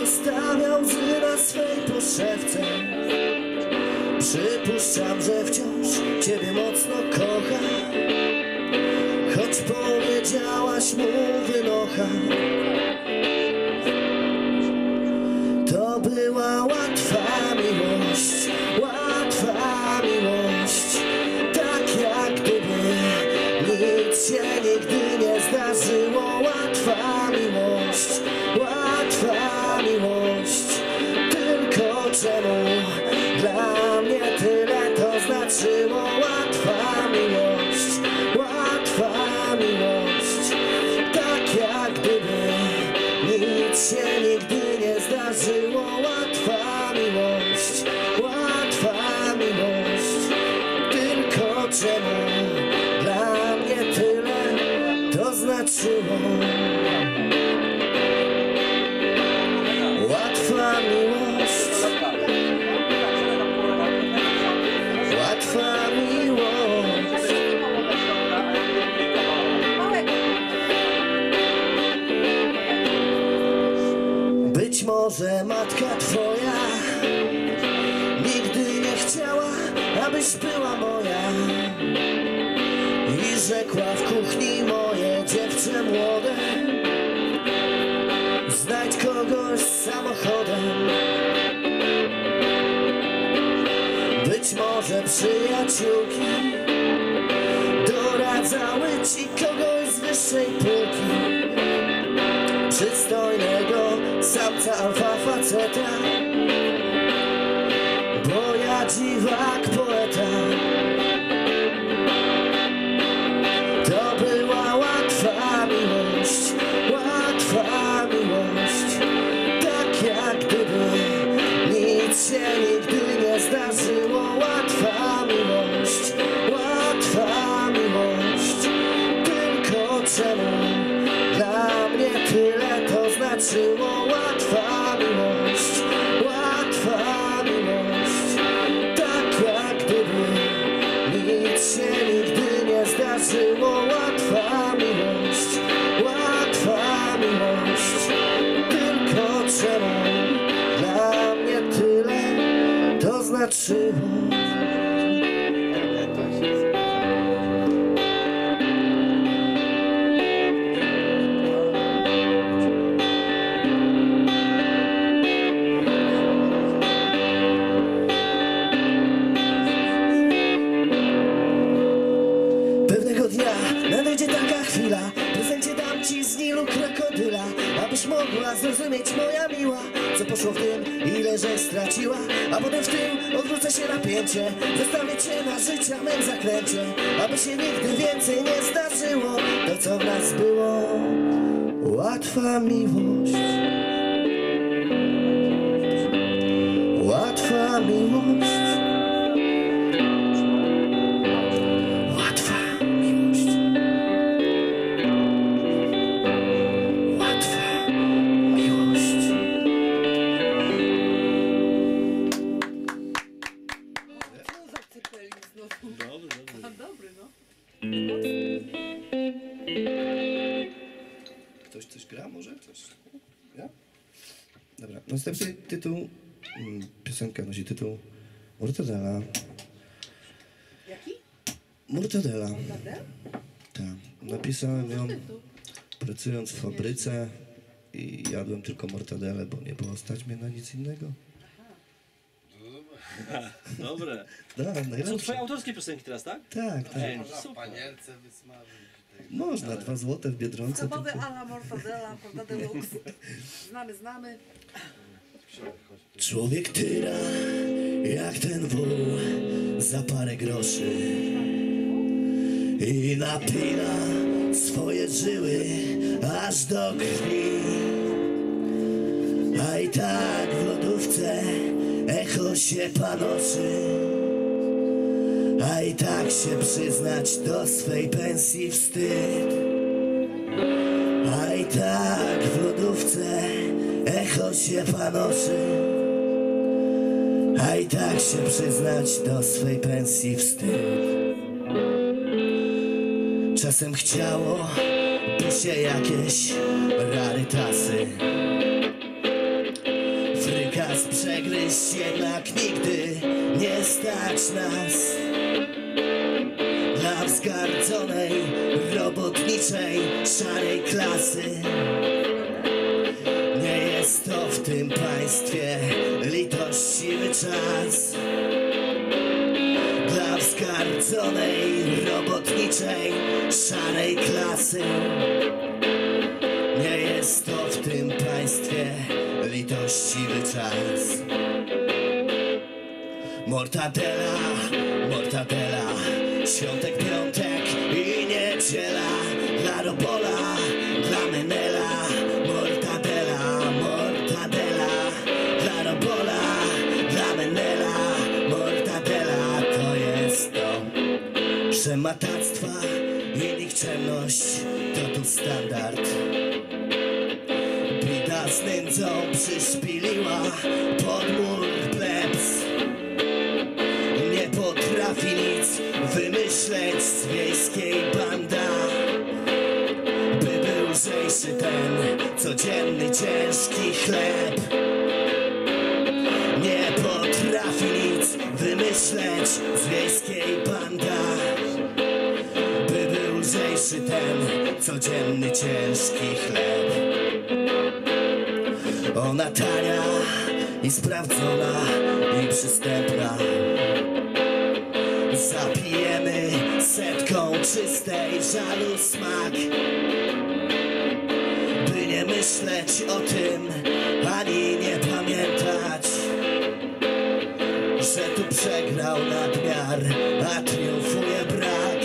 zostawiał łzy na swej poszewce. Przypuszczam, że wciąż Ciebie mocno kocha. Choć powiedziałaś mu wynocha abyś była moja I rzekła w kuchni moje dziewczę młode Znajdź kogoś z samochodem. Być może przyjaciółki Doradzały ci kogoś z wyższej półki. Przystojnego samca alfa faceta Zostawię cię na życia mym zakręcie. Aby się nigdy więcej nie zdarzyło To co w nas było. Łatwa miłość Mortadela. Jaki? Mortadela, tak. Napisałem ją pracując w fabryce i jadłem tylko mortadele, bo nie było stać mnie na nic innego. Dobre. Da, To są najlepsze. twoje autorskie piosenki teraz, tak? Tak, tak. Ej, Można w super. panierce wysmażyć. Można, dwa złote w Biedronce. Schody tylko- ala mortadela. Znamy, znamy. Człowiek tyra, jak ten wół, za parę groszy. I napina swoje żyły aż do krwi. A i tak w lodówce echo się panoszy, A i tak się przyznać do swej pensji wstyd. A i tak w lodówce echo się panoszy. A i tak się przyznać do swej pensji wstyd. Czasem chciało by się jakieś rarytasy Frykas przegryźć jednak nigdy nie stać nas. Dla wzgardzonej, robotniczej, szarej klasy państwie litościwy czas Dla wzgardzonej, robotniczej, szarej klasy nie jest to w tym państwie litościwy czas. Mortadela, mortadela, świątek, piątek i niedziela. co przyśpiliła podmur i sprawdzona i przystępna. Zapijemy setką czystej żalu smak. By nie myśleć o tym, ani nie pamiętać że tu przegrał nadmiar, a triumfuje brak.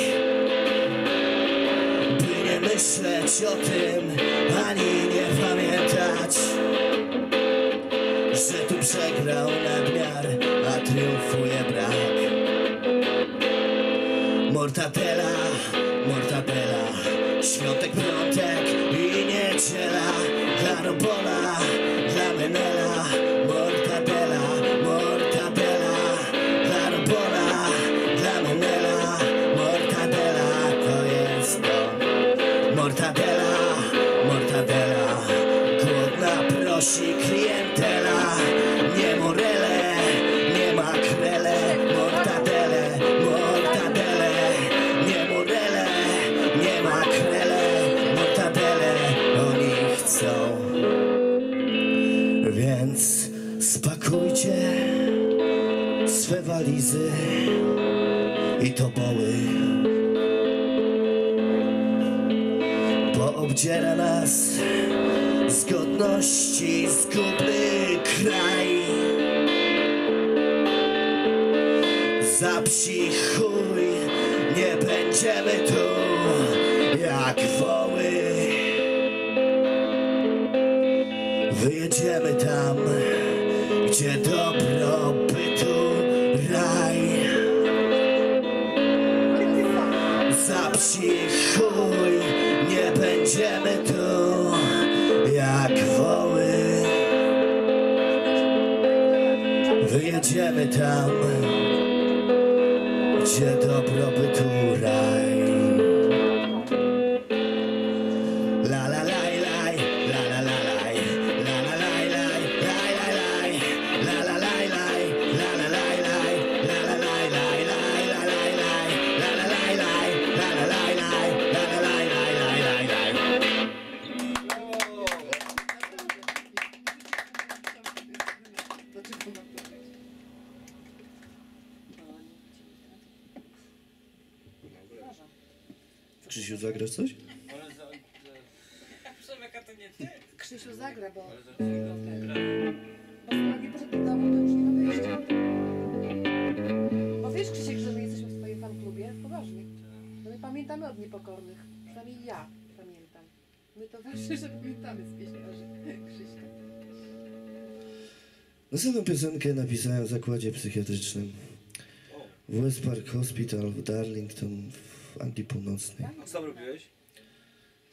By nie myśleć o tym, ani nie przegrał nadmiar, a triumfuje brak. Mortadela, mortadela, świątek, piątek i niedziela, dla Robola, dla Menela, mortadela, mortadela, dla Robola, dla Menela, mortadela, to jest to. Mortadela, Za psi chuj nie będziemy tu jak woły. Wyjedziemy tam, gdzie dobrobytu raj. Za psi chuj nie będziemy tu jak woły. Wyjedziemy tam, gdzie dobrobytu pamiętamy od niepokornych. Przynajmniej ja pamiętam. My to ważne, że pamiętamy z pieśniarzy Krzyśka. Następną piosenkę napisałem w zakładzie psychiatrycznym. w West Park Hospital w Darlington w Anglii Północnej. A co tam robiłeś?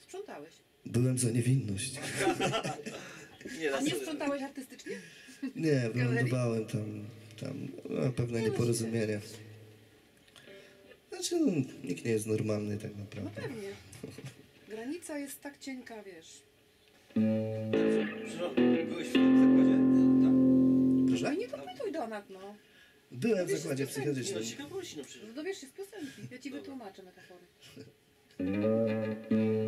Sprzątałeś. Byłem za niewinność. Nie, A nie sprzątałeś artystycznie? Nie, wylądowałem tam, tam no, pewne nieporozumienia. Znaczy, no, nikt nie jest normalny tak No naprawdę. pewnie. Granica jest tak cienka, wiesz. Byłeś w zakładzie? Tak. No Proszę? i nie dopytuj Donat, no. Byłem w zakładzie to Nie, no psychiatrycznym. ciekawości, no przecież. Dowiesz się z piosenki. Ja ci wytłumaczę metafory.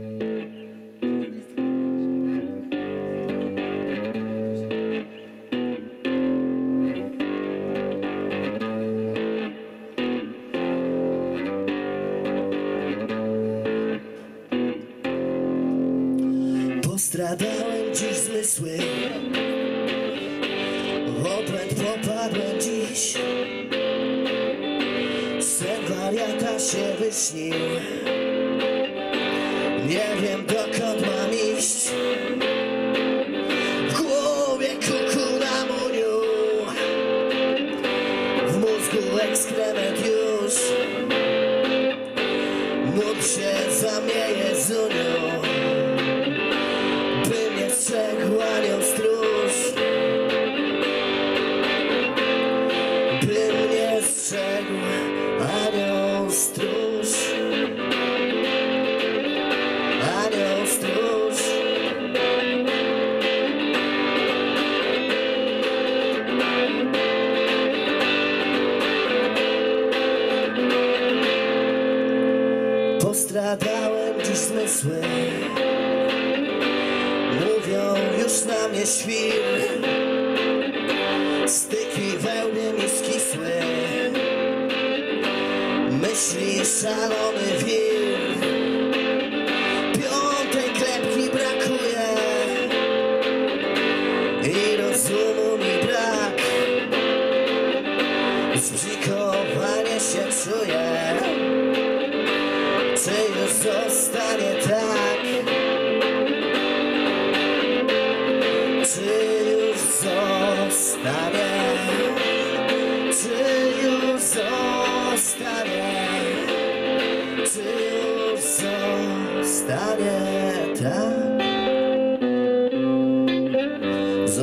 Postradałem dziś zmysły. Mówią już na mnie świr. Styki wełny mi skisły. Myśli szalony wir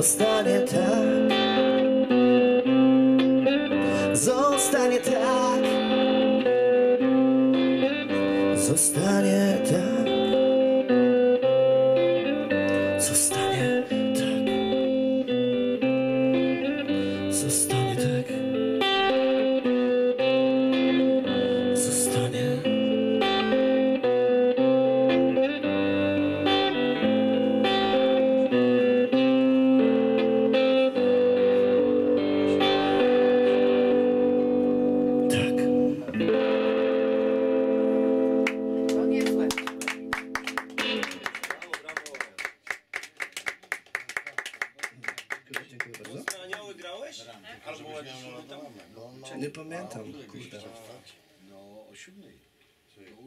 Zostanie tak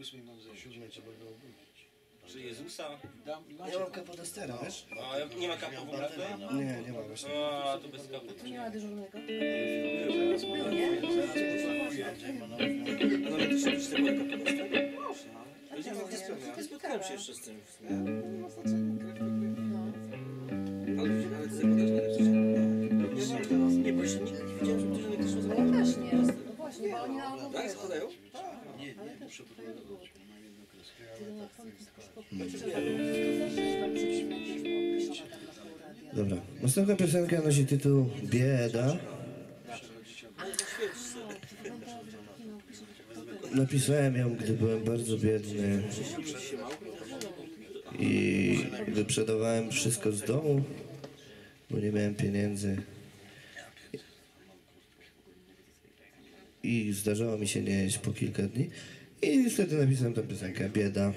ósmej mam zejść. O siódmej trzeba go obudzić. Czy Jezusa? Dam, Ja mam kapodestera, wiesz? A ja- nie ma kapu w ogóle tutaj? Nie, nie mam właśnie. A, to bez kapu. Tu nie ma dyżurnego. Był. Był, nie? No ale to się też tego kapu dostanie? Można. Nie spotkałem się jeszcze z tym w sumie. No. Ale ale ty zakładasz na razie. Nie, bo jeszcze nigdy nie widziałem, żeby No ja też nie. No właśnie, bo oni na ogół Tak, składają? Nie, nie, muszę podpowiadać, bo mam jedną kreskę. Na pół radia. Dobra. Następna piosenka nosi tytuł Bieda. Napisałem ją, gdy byłem bardzo biedny i wyprzedawałem wszystko z domu, bo nie miałem pieniędzy. I zdarzało mi się nie jeść po kilka dni. I wtedy napisałem tę piosenkę Bieda.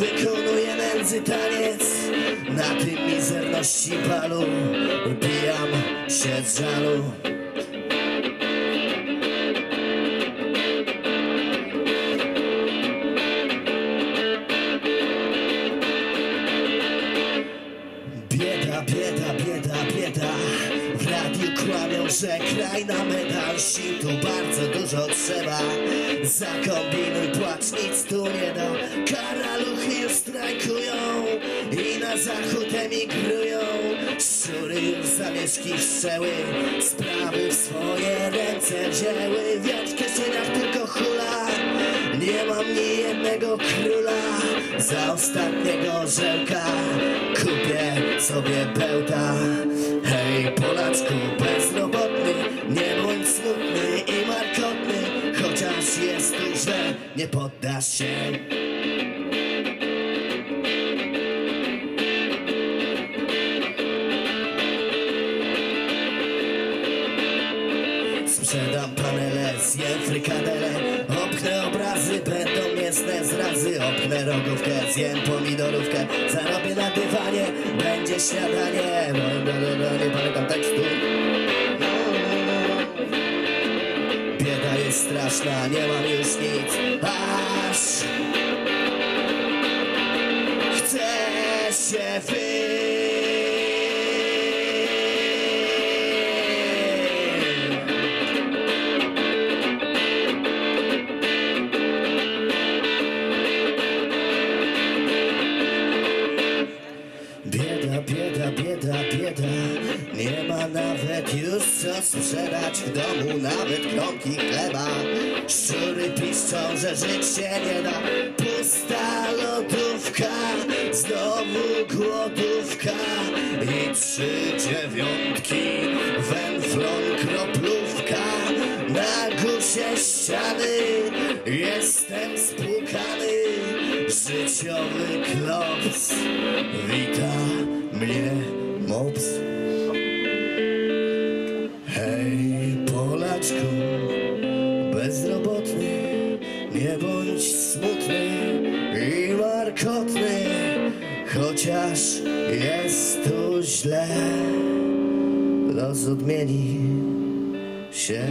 Wykonuję nędzy taniec Na tym mizerności balu. Pijam się z żalu. Bieda, bieda, bieda, bieda. W radiu kłamią, że kraj na medal Sił tu bardzo dużo trzeba. Zakombinuj, płacz, nic tu nie da Karaluchy już strajkują I na zachód emigrują Szczury już zamieszki wszczęły Sprawy w swoje ręce wzięły. Wiatr w kieszeniach tylko hula Nie mam ni jednego króla. Za ostatniego żelka Kupię sobie bełta. Hej Polaczku bezrobotny Nie bądź smutny i markotny. Chociaż jest tu źle Nie poddasz się rogówkę, zjem pomidorówkę Zarobię na dywanie, będzie śniadanie. No, no, no, no, nie pamiętam tekstu. Bieda jest straszna, nie mam już nic. Aż Chcę się wyjść sprzedać w domu Nawet kromki chleba. Szczury piszczą, że żyć się nie da. Pusta lodówka Znowu głodówka. I trzy dziewiątki Węflon, kroplówka. Na górze ściany Jestem spłukany. Życiowy klops Wita mnie mops Chociaż jest tu źle. Los odmieni się.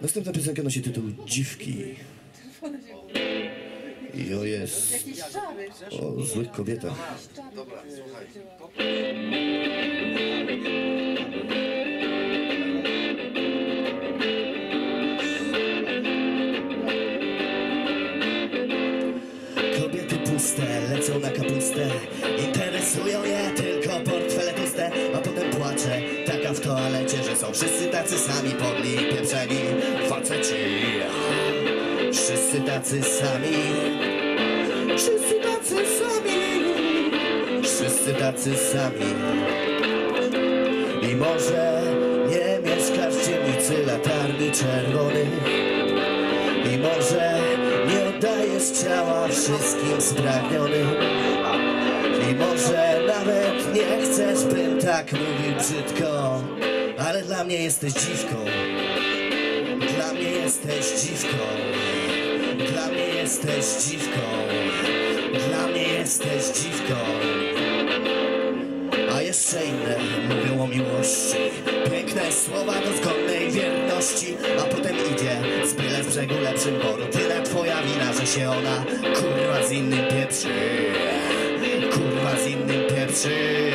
Następna piosenka nosi tytuł Dziwki. O złych kobietach. Dobra. Kobiety puste, lecą na kapustę Interesują je tylko portfele puste A potem płacze, taka w toalecie Że są wszyscy tacy sami podli pieprzeni Faceci Wszyscy tacy sami Tacy sami. I może nie mieszkasz w dzielnicy latarni czerwonych i może nie oddajesz ciała wszystkim spragnionym I może nawet nie chcesz, bym tak mówił brzydko Ale dla mnie jesteś dziwką. Dla mnie jesteś dziwką. Dla mnie jesteś dziwką. Dla mnie jesteś dziwką Do zgodnej wierności. A potem idzie z byle z brzegu lepszym boru. Tyle twoja wina, że się ona kurwa z innym pieprzy. Kurwa z innym pieprzy.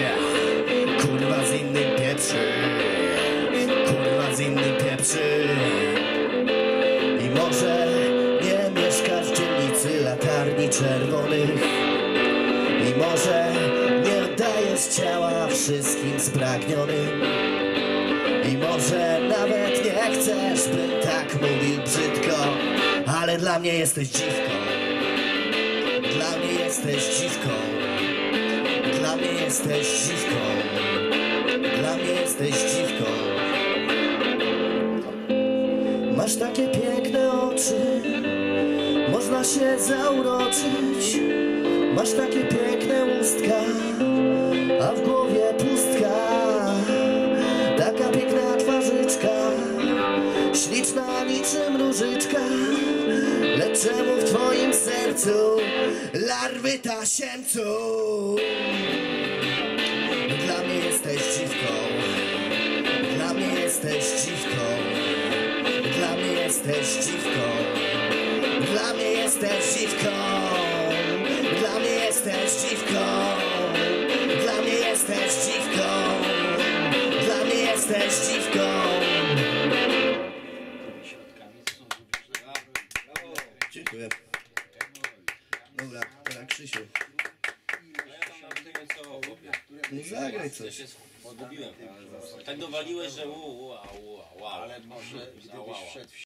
Kurwa z innym pieprzy. Kurwa z innym pieprzy. I może nie mieszkasz w dzielnicy latarni czerwonych. I może nie oddajesz ciała wszystkim spragnionym I może nawet chcesz, bym tak mówił brzydko Ale dla mnie jesteś dziwką. Dla mnie jesteś dziwką. Dla mnie jesteś dziwką. Dla mnie jesteś dziwką. Masz takie piękne oczy Można się zauroczyć. Masz takie piękne ustka A w głowie Śliczna niczym różyczka Lecz czemu w twoim sercu Larwy tasiemcu. Dla mnie jesteś dziwką. Dla mnie jesteś dziwką. Dla mnie jesteś dziwką. Dla mnie jesteś dziwką. Dla mnie jesteś dziwką. Dla mnie jesteś dziwką. Dla mnie jesteś dziwką Ja coś. się zgubiłem. Tak dowaliłeś, że u, a, wow. Ale może gdybyś wszedł w